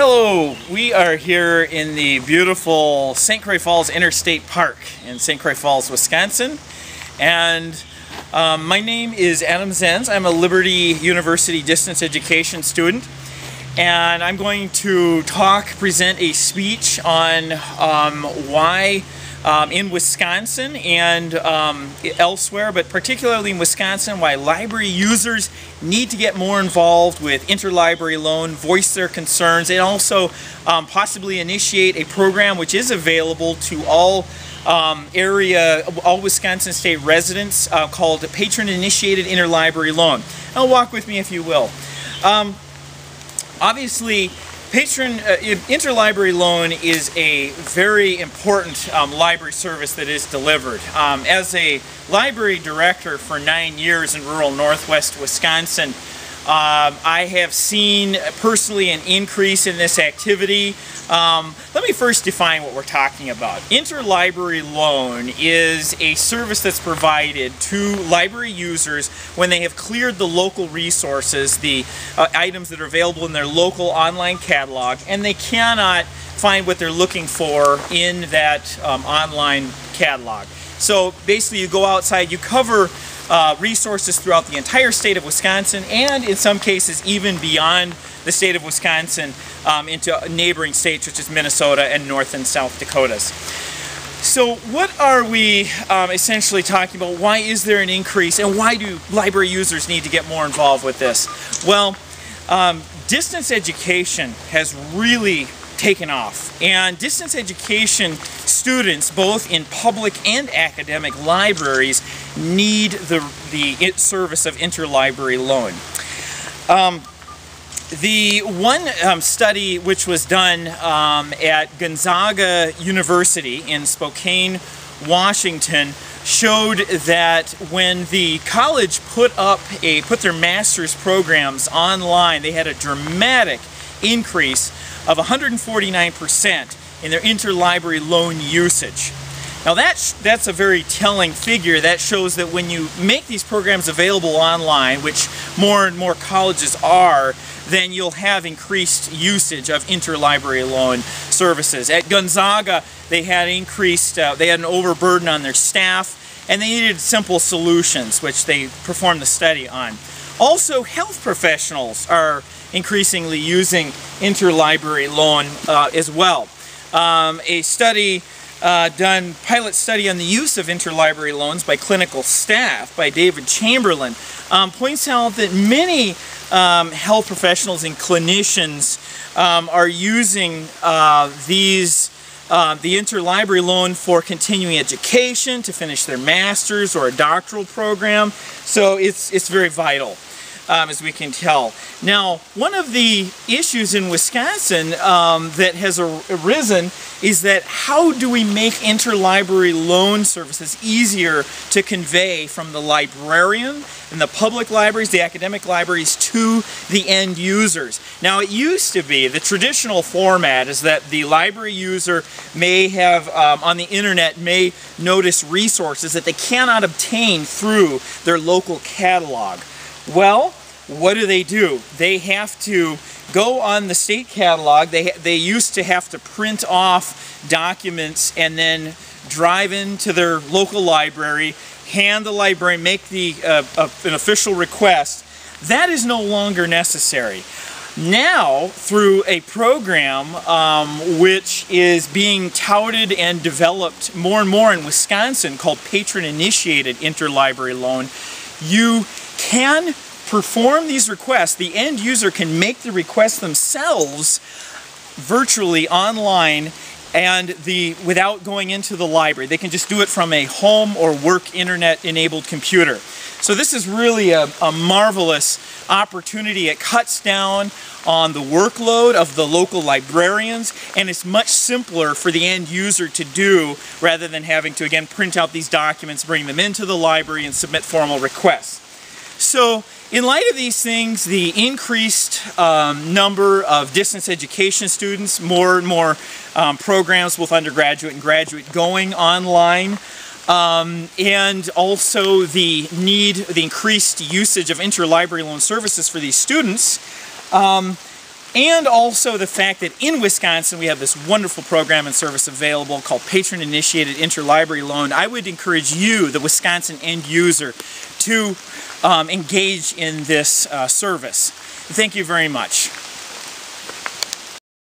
Hello, we are here in the beautiful St. Croix Falls Interstate Park in St. Croix Falls, Wisconsin. And um, my name is Adam Zenz. I'm a Liberty University distance education student. And I'm going to talk, present a speech on um, why um, in Wisconsin and um, elsewhere, but particularly in Wisconsin, why library users need to get more involved with interlibrary loan, voice their concerns, and also um, possibly initiate a program which is available to all um, area, all Wisconsin state residents uh, called Patron Initiated Interlibrary Loan. Now walk with me if you will. Um, obviously, Patron uh, Interlibrary Loan is a very important um, library service that is delivered. Um, as a library director for nine years in rural northwest Wisconsin, um, I have seen personally an increase in this activity. Um, let me first define what we're talking about. Interlibrary loan is a service that's provided to library users when they have cleared the local resources, the uh, items that are available in their local online catalog, and they cannot find what they're looking for in that um, online catalog. So basically you go outside, you cover uh, resources throughout the entire state of Wisconsin and in some cases even beyond the state of Wisconsin um, into neighboring states such as Minnesota and North and South Dakotas. So what are we um, essentially talking about? Why is there an increase and why do library users need to get more involved with this? Well, um, distance education has really taken off. And distance education students, both in public and academic libraries, need the, the service of interlibrary loan. Um, the one um, study which was done um, at Gonzaga University in Spokane, Washington, showed that when the college put up a put their master's programs online, they had a dramatic increase of 149% in their interlibrary loan usage. Now that's, that's a very telling figure. That shows that when you make these programs available online, which more and more colleges are, then you'll have increased usage of interlibrary loan services. At Gonzaga, they had increased, uh, they had an overburden on their staff, and they needed simple solutions, which they performed the study on. Also, health professionals are increasingly using interlibrary loan uh, as well. Um, a study uh, done, pilot study on the use of interlibrary loans by clinical staff by David Chamberlain um, points out that many um, health professionals and clinicians um, are using uh, these uh, the interlibrary loan for continuing education to finish their master's or a doctoral program. So it's it's very vital um, as we can tell. Now, one of the issues in Wisconsin um, that has arisen is that how do we make interlibrary loan services easier to convey from the librarian and the public libraries, the academic libraries, to the end users. Now it used to be, the traditional format is that the library user may have, um, on the internet, may notice resources that they cannot obtain through their local catalog. Well, what do they do? They have to go on the state catalog. They, they used to have to print off documents and then drive into their local library, hand the librarian, make the, uh, uh, an official request. That is no longer necessary. Now, through a program um, which is being touted and developed more and more in Wisconsin called Patron Initiated Interlibrary Loan, you can perform these requests, the end user can make the request themselves virtually online and the without going into the library. They can just do it from a home or work internet enabled computer. So this is really a, a marvelous opportunity. It cuts down on the workload of the local librarians and it's much simpler for the end user to do rather than having to again print out these documents, bring them into the library and submit formal requests. So in light of these things, the increased um, number of distance education students, more and more um, programs, both undergraduate and graduate, going online, um, and also the need, the increased usage of interlibrary loan services for these students, um, and also the fact that in Wisconsin we have this wonderful program and service available called Patron Initiated Interlibrary Loan. I would encourage you, the Wisconsin end user, to um, engage in this uh, service. Thank you very much.